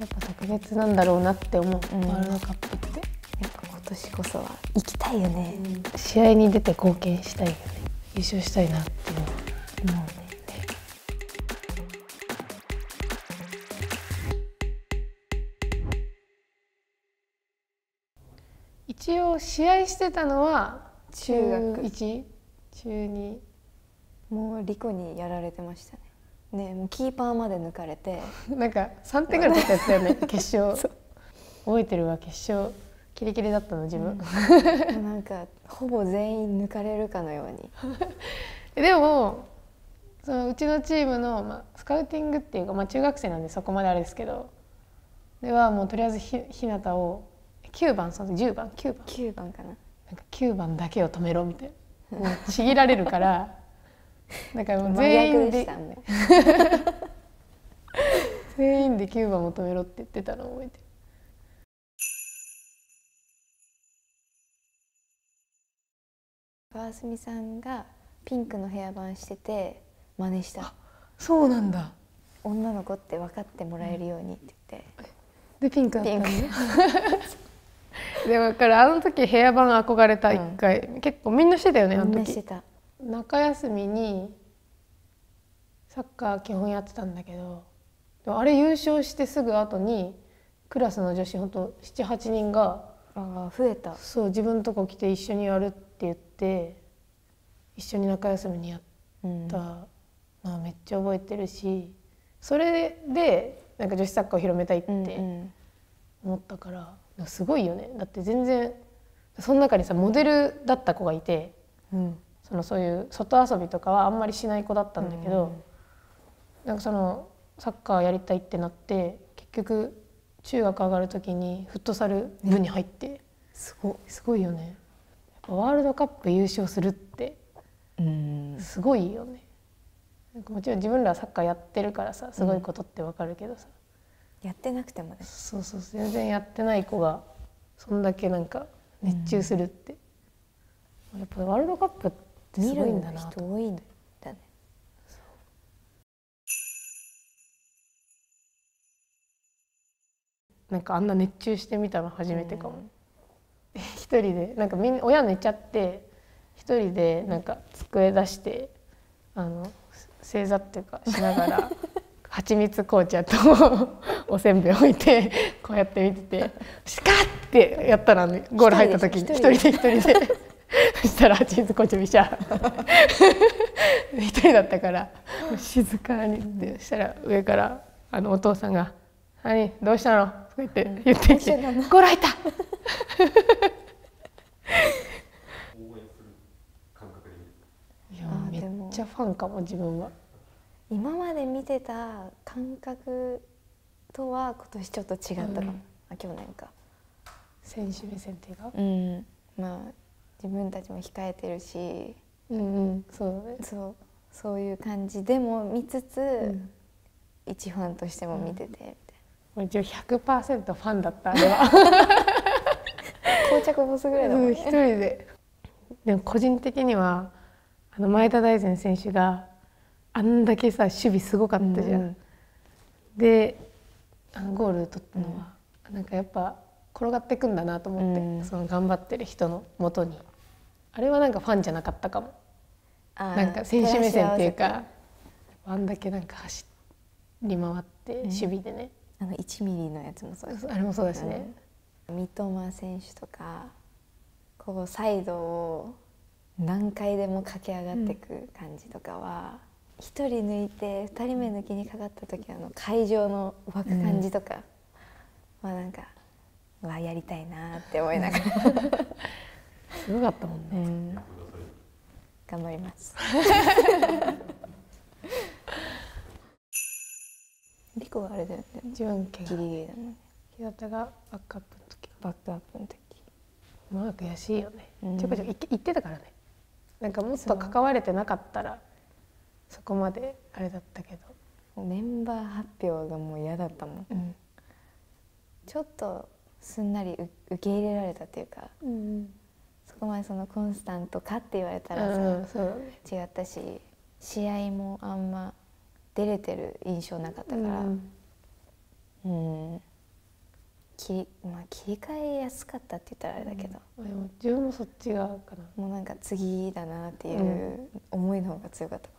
やっぱ特別なんだろうなって思う、うん。ワールドカップって、やっぱ今年こそは行きたいよね、試合に出て貢献したいよね。優勝したいなって思う。ね。一応試合してたのは中学。1中2もうリコにやられてましたねねもうキーパーまで抜かれて。なんか3点ぐらい取ったやつだよね 決勝。覚えてるわ決勝。キレキレだったの自分、もうなんかほぼ全員抜かれるかのように。でもそのうちのチームの、まあ、スカウティングっていうか、まあ、中学生なんでそこまであれですけど。ではもうとりあえずひひなたを9番その10番9番。9番かな。なんか9番だけを止めろみたいな。ちぎられるからだからもう真全員で逆でしたもう 全員で9番を止めろって言ってたのを覚えてる。川澄さんがピンクのヘアバンしてて真似した。そうなんだ。女の子って分かってもらえるようにって言って、でピンクだったのピンね でもだからあの時ヘアバン憧れた一回、結構みんなしてたよねあみんの時なしてた中休みにサッカー基本やってたんだけどあれ優勝してすぐ後にクラスの女子ほんと78人がああ増えた。そう自分のとこ来て一緒にやるって言って一緒に中休みにやっうん。たのはめっちゃ覚えてるしそれでなんか女子サッカーを広めたいって思ったから、すごいよね。だって全然その中にさモデルだった子がいてうんそのそういう外遊びとかはあんまりしない子だったんだけど、なんかそのサッカーやりたいってなって結局中学上がる時にフットサル部に入って、すごすごいよね。ワールドカップ優勝するってうん。すごいよね。なんかもちろん自分らはサッカーやってるからさすごいことってわかるけどさ、やってなくてもね。そうそう全然やってない子がそんだけなんか熱中するって、やっぱワールドカップってす見るごいんだなと。人多いんだね。なんかあんな熱中してみたの初めてかも、一人で。なんかみんな親寝ちゃって一人でなんか机出してあの正座っていうかしながら 蜂蜜紅茶と おせんべい置いてこうやって見ててシカッてやったら、ね、ゴール入った時に。一一人で一人でそしたら蜂蜜紅茶ビシャー一人だったから静かにってそしたら上からあのお父さんが「何？どうしたの?」とか言って言ってきてどうしたやめっちゃファンかも自分は。今まで見てた感覚とは今年ちょっと違ったかも、うん。あ去年か。選手目線っていうか？うん。まあ自分たちも控えてるしうんうんそうだね。そうそういう感じでも見つつ、ん。一ファンとしても見ててみたい俺一応100%ファンだったあれは。な膠着ボスぐらいだもうんん一人で。でも個人的にはあの前田大然選手があんだけさ守備すごかったじゃん、うんであのゴール取ったのは、なんかやっぱ転がってくんだなと思って、うん。その頑張ってる人のもとにあれはなんかファンじゃなかったかも。なんか選手目線っていうかあんだけなんか走り回って守備でね、あの1ミリのやつもそうです。あれもそうだしね、三笘選手とかこうサイドを何回でも駆け上がっていく感じとかは一、人抜いて二人目抜きにかかった時あの会場の湧く感じとかはなんか、うわやりたいなって思いながら、すごかったもんね、うん頑張ります。リコはあれだよね。自分怪ギ我リギリだね。平田がバックアップの時。バックアップの時。まあ悔しいよね、うん。ちょこちょこ言って言ってたからね。なんかもっと関われてなかったらそこまであれだったけど、メンバー発表がもう嫌だったもん。うん。ちょっとすんなりう受け入れられたっていうか。うんそこまでそのコンスタントかって言われたらさ、うん、違ったし試合もあんま出れてる印象なかったからうん。うん。切り,、まあ、切り替えやすかったって言ったらあれだけど、まあでも自分もそっち側かな。もうなんか次だなっていう思いの方が強かったか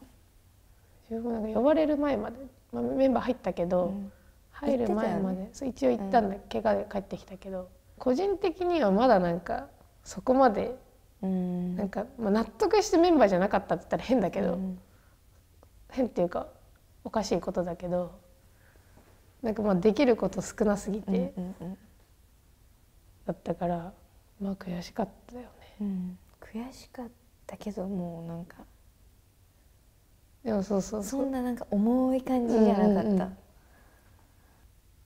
自分もなんか呼ばれる前まで、まあ、メンバー入ったけど、も、うん。入る前まで、言ってそう一応行ったんだ、怪我で帰ってきたけど。個人的にはまだなんかそこまでうん。なんか、まあ、納得してメンバーじゃなかったって言ったら変だけど、うん。変っていうかおかしいことだけどなんかまあできること少なすぎうんてうんうん。だったから、まあ悔しかったよね。うん。悔しかったけどもうなんか。でもそうそうそそんななんか重い感じじゃなかった、うんうんうん。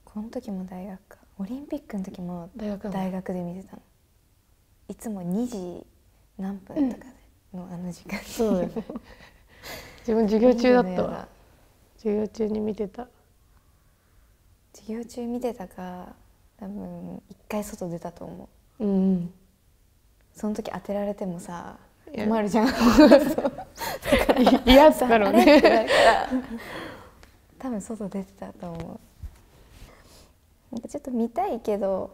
この時も大学か。オリンピックの時も大学の大学で見てたのいつも2時何分とかでのあの時間。にそうね。自分授業中だったわ。授業中に見てた。授業中見てたか多分一回外出たと思う。うんうん。その時当てられてもさ困るじゃん。嫌だろう。あれ？ってなねるから。多分外出てたと思う。なんかちょっと見たいけど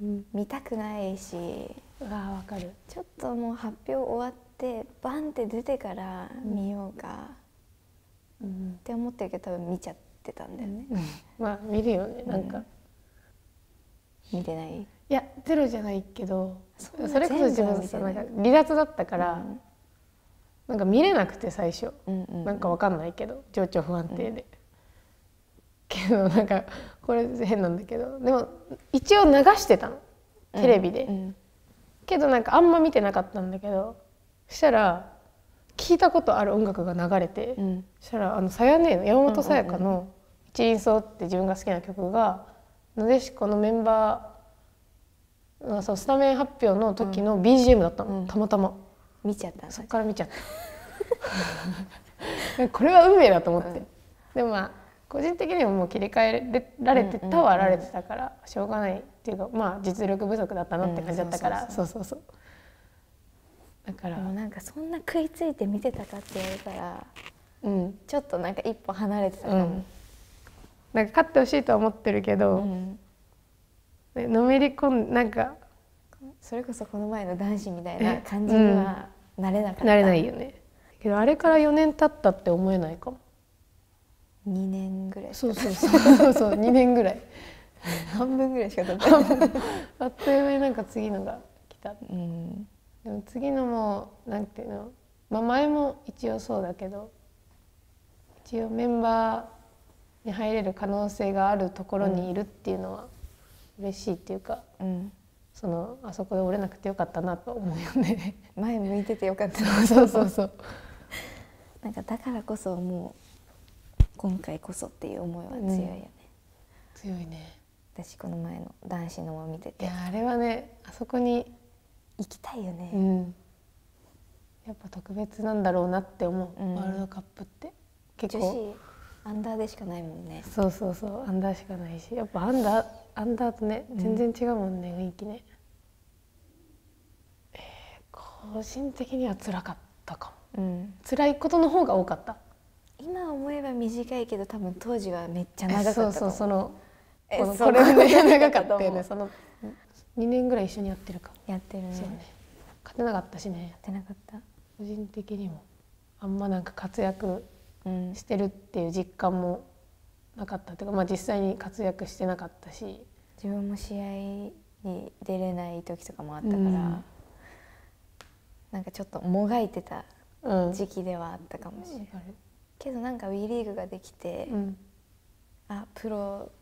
うん。見たくないしうわわかる。ちょっともう発表終わってバンって出てから見ようかうん。って思ってるけど多分見ちゃってたんだよね、まあ見るよねなんか、うん見てない？いやゼロじゃないけどそれこそ自分さ離脱だったから、うん。なんか見れなくて最初、うんうんなんかわかんないけど情緒不安定で、けどなんかこれ変なんだけど。でも一応流してたの。テレビで、うんけどなんかあんま見てなかったんだけどそしたら聞いたことある音楽が流れて、うん。そしたらあのさやねの山本さやかの「一輪草」って自分が好きな曲がなでしこのメンバーあそうスタメン発表の時の BGM だったの、うん。たまたま。見ちゃったそっから見ちゃった。これは運命だと思って、うん。でもまあ個人的にももう切り替えられてたはられてたからしょうがないっていうかまあ実力不足だったなって感じだったから、うんそうそうそう。だから。なんかそんな食いついて見てたかって言われたらうん。ちょっとなんか一歩離れてたかも。うん、なんか勝ってほしいとは思ってるけど、うん。ねのめり込んなんかそれこそこの前の男子みたいな感じにはなれなかった、なれないよね。けどあれから4年経ったって思えないかも2年ぐらいそうそうそう。そう2年ぐらい。半分ぐらいしか経ってない、あっという間になんか次のが来た。うん、でも次のもなんていうの、まあ、前も一応そうだけど一応メンバーに入れる可能性があるところにいるっていうのは嬉しいっていうか、うん、そのあそこで折れなくてよかったなと思うよね。前向いててよかった。そうそうそう。なんかだからこそもう今回こそっていう思いは強いよね、強いね。私この前の男子のも見ていてやあれはねあそこに、行きたいよね、うん、やっぱ特別なんだろうなって思う、うん。ワールドカップって。結女構子アンダーでしかないもんね。そうそうそう。アンダーしかないし。やっぱアンダーアンダーとね全然違うもんね、雰囲気ね、えー個人的には辛かったかも。うん。辛いことの方が多かった今思えば短いけど多分当時はめっちゃ長かったそうそうそのえこのこれはね。長かったよねその2年ぐらい一緒にやってるかも、やってるね。そうね勝てなかったしね。やってなかった。個人的にもあんまなんか活躍うん。してるっていう実感もなかったっていうか、まあ、実際に活躍してなかったし。自分も試合に出れない時とかもあったから、うん。なんかちょっともがいてたうん。時期ではあったかもしれない、わかるけどなんか WE リーグができて、うん。あプロ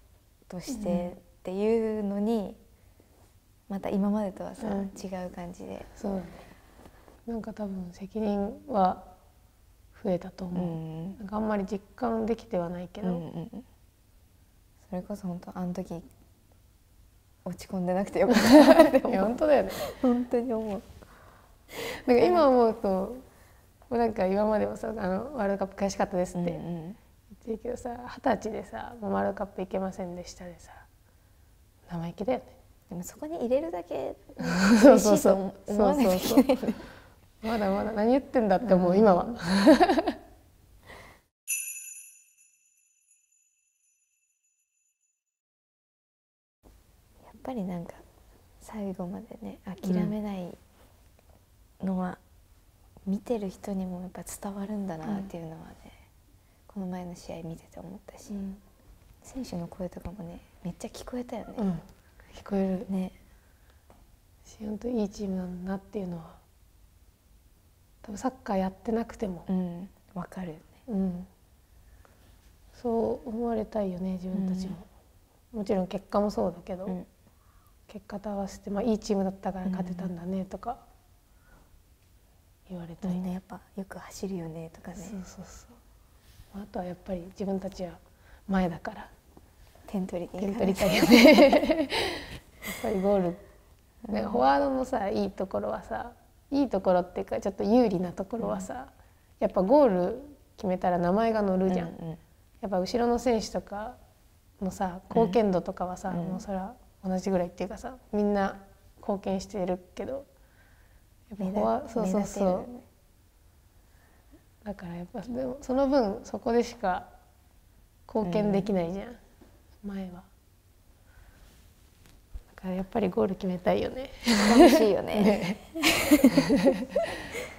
としてっていうのに、また今までとはさ、うん。違う感じで、そう。なんか多分責任は増えたとう思う、ん。なんかあんまり実感できてはないけど、うんうんうん。それこそ本当あの時落ち込んでなくてよかった本当だよね。本当に思う。なんか今思うともうなんか今までもさあのワールドカップ悔しかったですってうんうん。言ってるけどさ二十歳でさもうワールドカップ行けませんでしたでさ生意気だよね。でもそこに入れるだけ そう嬉しいそう。そうと思わないといけなまだまだ何言ってんだって思う、今は。やっぱりなんか最後までね諦めないのは、見てる人にもやっぱ伝わるんだなっていうのはね、この前の試合見てて思ったし、うん。選手の声とかもねめっちゃ聞こえたよね。うん、聞こえる。ね。し本当いいチームなんだなっていうのは多分サッカーやってなくても、うん。わかるよね。うん、そう思われたいよね自分たちも、もちろん結果もそうだけど、うん。結果と合わせて、まあ、いいチームだったから勝てたんだねとか言われたい、みんなやっぱよく走るよねとかね。そうそうそう。あとはやっぱり自分たちは前だから。点取りに点たいよね。やっぱりゴール。なん。かフォワードのさいいところはさいいところっていうかちょっと有利なところはさ、やっぱゴール決めたら名前が載るじゃん、うんうん。やっぱ後ろの選手とかのさ貢献度とかはさ、うん。もうそれは同じぐらいっていうかさみんな貢献してるけどそうそうそう。だからやっぱでもその分そこでしか貢献できないじゃん、前は。だからやっぱりゴール決めたいよね。楽しいよね。ね。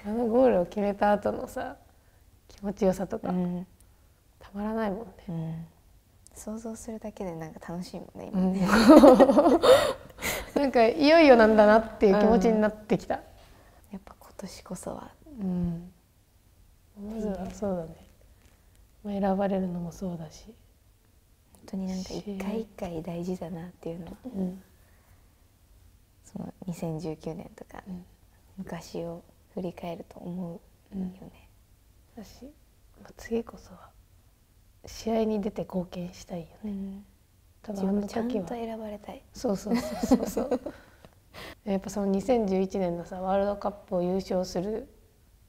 あのゴールを決めた後のさ気持ちよさとか、うん。たまらないもんね、うん。想像するだけでなんか楽しいもんね今うん。ね、なんかいよいよなんだなっていう気持ちになってきた、年こそは。うん。まずはそうだね、まあ、選ばれるのもそうだし、本当になんか一回一回大事だなっていうのは。うん。その2019年とかうん。昔を振り返ると思うよね、だし、まあ、次こそは試合に出て貢献したいよね。多分あの自分もちゃんと選ばれたい。そうそうそうそうそう やっぱその2011年のさワールドカップを優勝するっ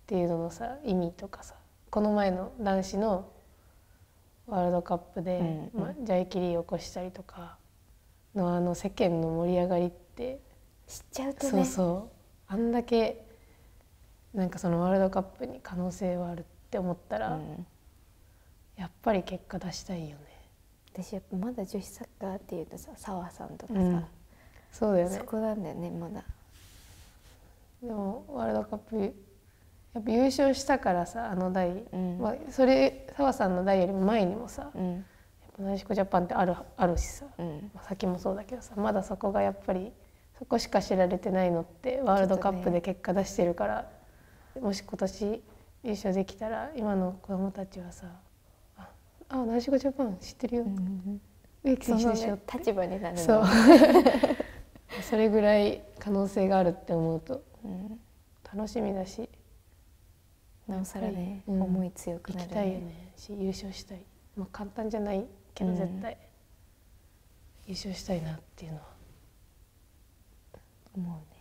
ていうののさ意味とかさこの前の男子のワールドカップで、うんうん。まあ、ジャイキリを起こしたりとかのあの世間の盛り上がりって、知っちゃうとね。そうそう。あんだけなんかそのワールドカップに可能性はあるって思ったら、うん。やっぱり結果出したいよね。私やっぱまだ女子サッカーっていうとさ澤さんとかさ、うんそうだよね。そこなんだよねまだ。でもワールドカップやっぱ優勝したからさあの代、うん。まあ、それ澤さんの代よりも前にもさ、やっうんぱなでしこジャパンってあるあるしさ、うん。まあ、先もそうだけどさまだそこがやっぱりそこしか知られてないのってワールドカップで結果出してるから、もし今年優勝できたら今の子供たちはさ「ああなでしこジャパン知ってるよ」植木その選手でしょ」ね立場になるの。そうそれぐらい可能性があるって思うと。うん。楽しみだし。なおさらね、うん。思い強く行なるきたいよね。し優勝したい、まあ、簡単じゃないけどうん。絶対、優勝したいなっていうのは思うね